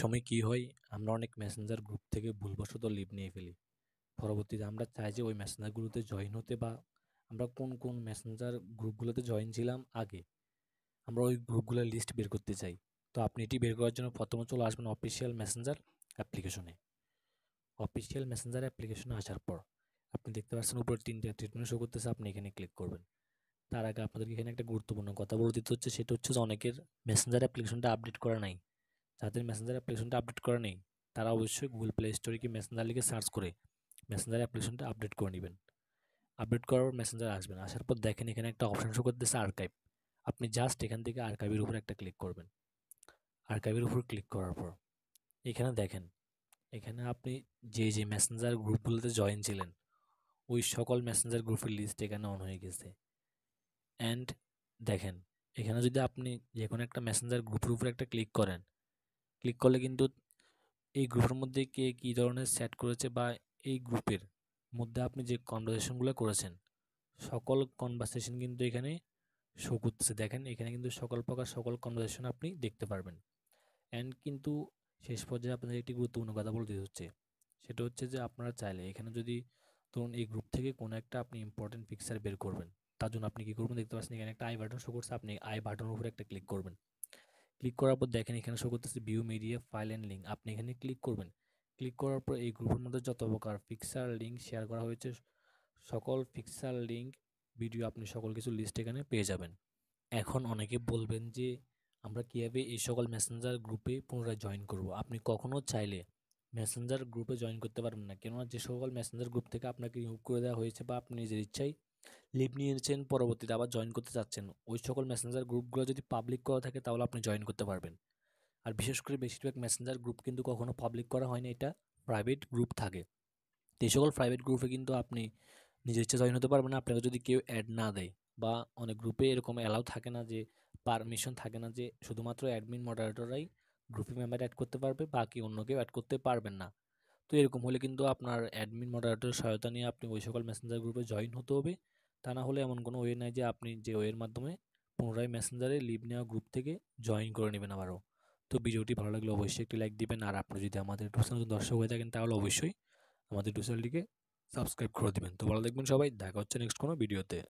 সময় কি হয়? আমরা অনেক মেসেঞ্জার গ্রুপ থেকে ভুলবশত লিভ নিয়ে ফেলি। পরবর্তীতে আমরা চাই যে ওই মেসেঞ্জারগুলোতে জয়েন হতে বা আমরা কোন কোন মেসেঞ্জার গ্রুপগুলোতে জয়েন ছিলাম আগে, আমরা ওই গ্রুপগুলোর লিস্ট বের করতে চাই। তো আপনি এটি বের করার জন্য প্রথমে চলে আসবেন অফিসিয়াল মেসেঞ্জার অ্যাপ্লিকেশনে অফিসিয়াল মেসেঞ্জার অ্যাপ্লিকেশনে আসার পর আপনি দেখতে পাচ্ছেন উপরে তিনটে ট্রিটমেন্ট শো করতেছে, আপনি এখানে ক্লিক করবেন। তার আগে আপনাদেরকে এখানে একটা গুরুত্বপূর্ণ কথা বলে দিতে হচ্ছে, সেটা হচ্ছে যে অনেকের মেসেঞ্জার অ্যাপ্লিকেশনটা আপডেট করা নাই। যাদের মেসেঞ্জার অ্যাপ্লিকেশনটা আপডেট করা নেই, তারা অবশ্যই গুগল প্লে স্টোরে কি মেসেঞ্জার লিখে সার্চ করে মেসেঞ্জার অ্যাপ্লিকেশনটা আপডেট করে নেবেন। আপডেট করার পর মেসেঞ্জার আসবেন আসার পর দেখেন এখানে একটা অপশান শো করতেছে আর্কাইভ আপনি জাস্ট এখান থেকে আর্কাইভের উপর একটা ক্লিক করবেন। আর্কাইভের উপর ক্লিক করার পর, এখানে দেখেন, এখানে আপনি যে যে মেসেঞ্জার গ্রুপগুলোতে জয়েন ছিলেন, ওই সকল মেসেঞ্জার গ্রুপের লিস্ট এখানে অন হয়ে গেছে। অ্যান্ড দেখেন, এখানে যদি আপনি যে কোনো একটা মেসেঞ্জার গ্রুপের উপর একটা ক্লিক করেন ক্লিক করলে কিন্তু এই গ্রুপের মধ্যে কে কী ধরনের সেট করেছে বা এই গ্রুপের মধ্যে আপনি যে কনভারসেশনগুলো করেছেন, সকল কনভারসেশন কিন্তু এখানে শো করতেছে। দেখেন, এখানে কিন্তু সকল প্রকার সকল কনভারসেশন আপনি দেখতে পারবেন। অ্যান্ড কিন্তু শেষ পর্যায়ে আপনাদের একটি গুরুত্বপূর্ণ কথা বলতে হচ্ছে। সেটা হচ্ছে যে আপনারা চাইলে এখানে যদি ধরুন এই গ্রুপ থেকে কোনো একটা আপনি ইম্পর্টেন্ট পিকচার বের করবেন, তার জন্য আপনি কী করবেন? দেখতে পাচ্ছেন এখানে একটা আই বাটন শো করছে, আপনি আই বাটনের উপরে একটা ক্লিক করবেন। ক্লিক করার পর দেখেন, এখানে শো করতেছে view media file and link আপনি এখানে ক্লিক করবেন। ক্লিক করার পর এই গ্রুপের মধ্যে যত প্রকার পিকচার লিঙ্ক শেয়ার করা হয়েছে, সকল পিকচার লিঙ্ক ভিডিও আপনি সকল কিছু লিস্ট এখানে পেয়ে যাবেন। এখন অনেকে বলবেন যে, আমরা কীভাবে এই সকল মেসেঞ্জার গ্রুপে পুনরায় জয়েন করব? আপনি কখনো চাইলে মেসেঞ্জার গ্রুপে জয়েন করতে পারবেন না। কেননা যে সকল মেসেঞ্জার গ্রুপ থেকে আপনাকে রিমুভ করে দেওয়া হয়েছে বা আপনি নিজের ইচ্ছাই লিভ নিয়েছেন পরবর্তীতে, আবার জয়েন করতে চাচ্ছেন। ওই সকল মেসেঞ্জার গ্রুপগুলো যদি পাবলিক করা থাকে, তাহলে আপনি জয়েন করতে পারবেন। আর বিশেষ করে বেশিরভাগ মেসেঞ্জার গ্রুপ কিন্তু কখনো পাবলিক করা হয় না এটা প্রাইভেট গ্রুপ থাকে। তো এই সকল প্রাইভেট গ্রুপে কিন্তু আপনি নিজের ইচ্ছা জয়েন হতে পারবেন আপনাকে যদি কেউ অ্যাড না দেয় বা অনেক গ্রুপে এরকম অ্যালাউ থাকে না যে পারমিশন থাকে না যে, শুধুমাত্র অ্যাডমিন মডারেটররাই গ্রুপে মেম্বার অ্যাড করতে পারবে, বাকি অন্য কেউ অ্যাড করতে পারবেন না। তো এরকম হলে কিন্তু আপনার অ্যাডমিন মডারেটরের সহায়তা নিয়ে আপনি ওই সকল মেসেঞ্জার গ্রুপে জয়েন হতে হবে। তা না হলে এমন কোনো ওয়ে নাই যে আপনি যে ওয়ের মাধ্যমে পুনরায় মেসেঞ্জারে লিভ নেওয়া গ্রুপ থেকে জয়েন করে নেবেন আবারও। তো ভিডিওটি ভালো লাগলে অবশ্যই একটি লাইক দিবেন, আর আপনি যদি আমাদের নতুন দর্শক হয়ে থাকেন তাহলে অবশ্যই আমাদের চ্যানেলটিকে সাবস্ক্রাইব করে দেবেন। তো ভালো দেখবেন সবাই, দেখা হচ্ছে নেক্সট কোনো ভিডিওতে